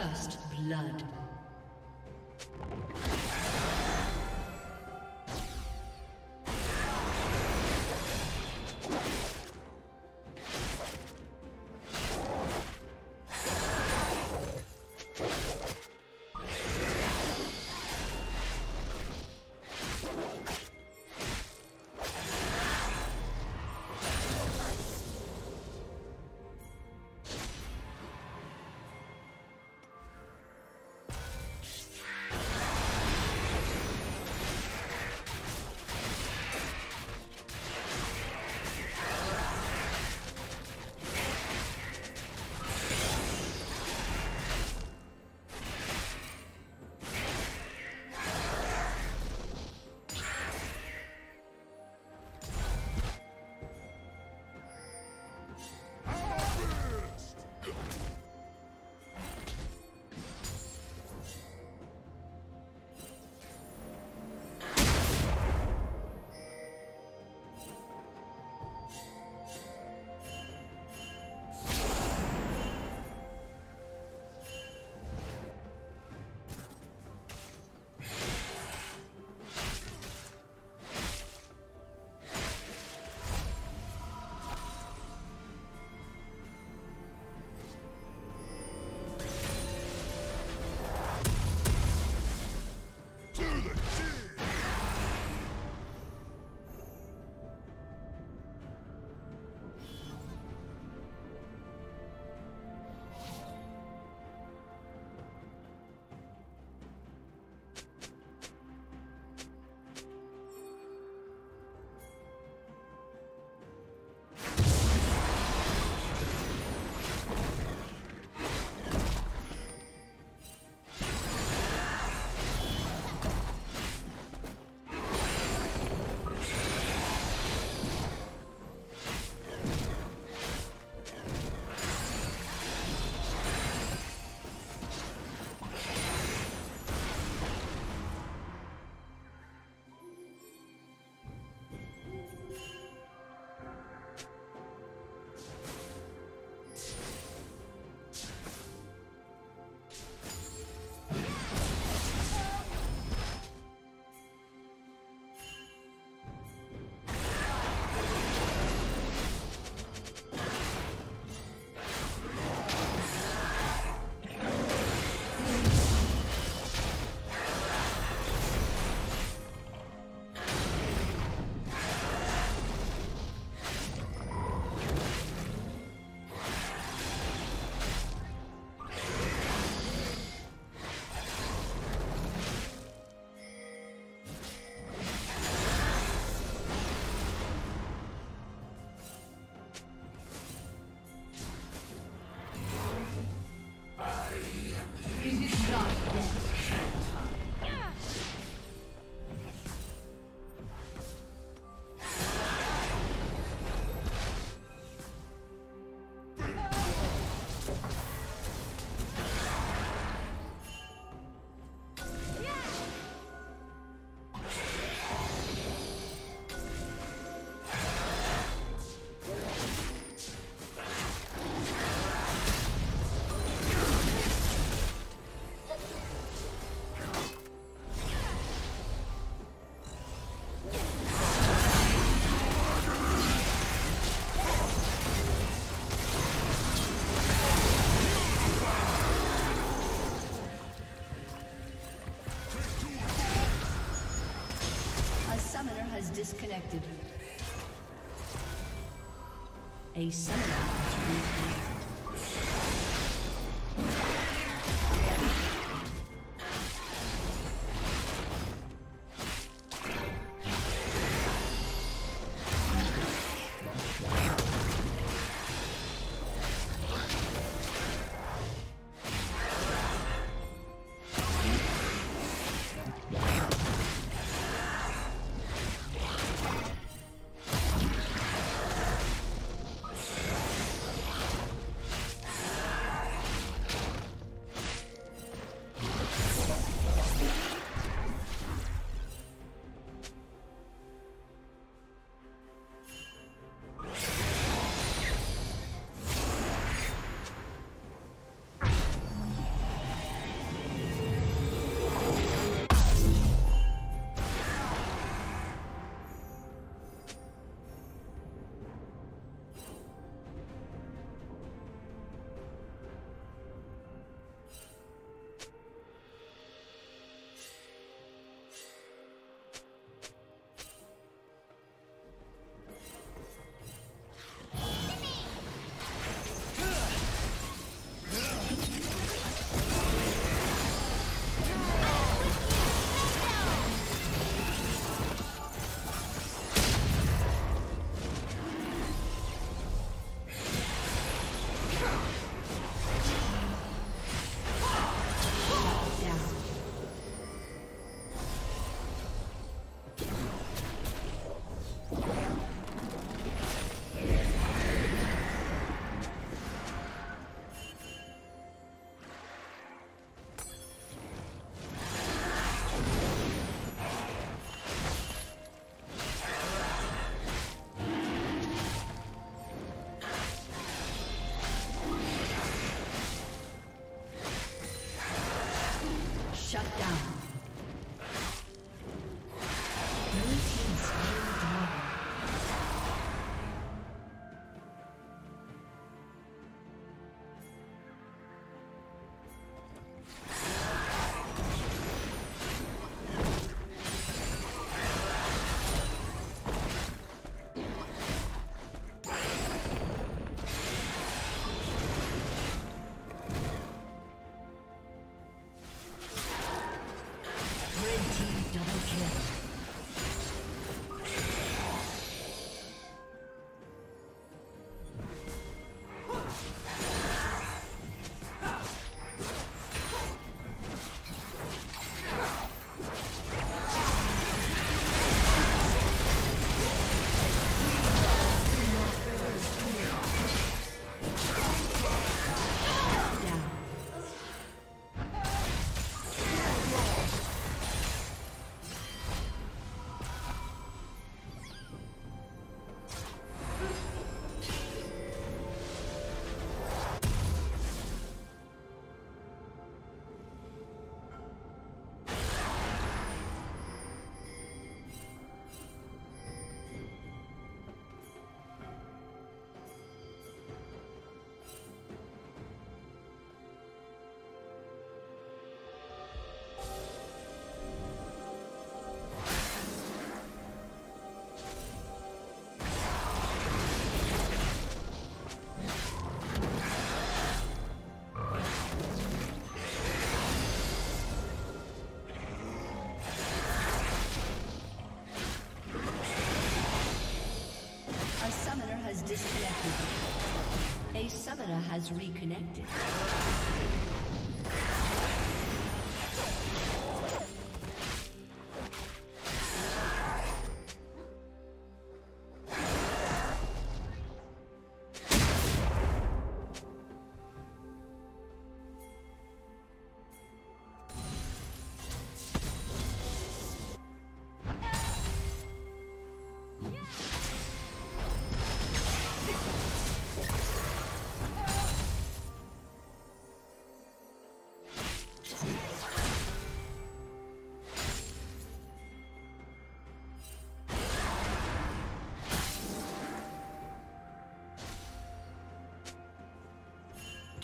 First blood. A summoner has reconnected.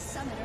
A summoner.